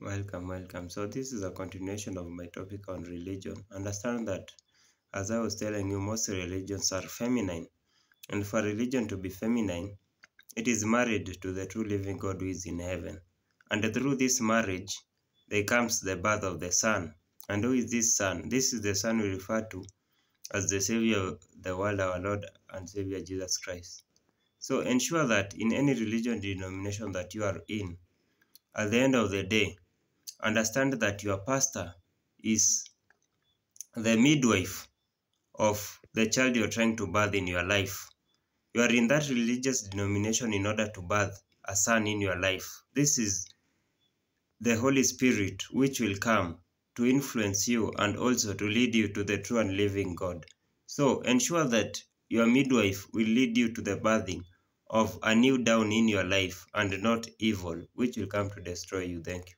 Welcome, welcome. So, this is a continuation of my topic on religion. Understand that, as I was telling you, most religions are feminine. And for religion to be feminine, it is married to the true living God who is in heaven. And through this marriage, there comes the birth of the Son. And who is this Son? This is the Son we refer to as the Savior of the world, our Lord and Savior Jesus Christ. So ensure that in any religion denomination that you are in, at the end of the day, understand that your pastor is the midwife of the child you're trying to birth in your life. You are in that religious denomination in order to birth a son in your life. This is the Holy Spirit which will come to influence you and also to lead you to the true and living God. So ensure that your midwife will lead you to the birthing of a new down in your life and not evil, which will come to destroy you. Thank you.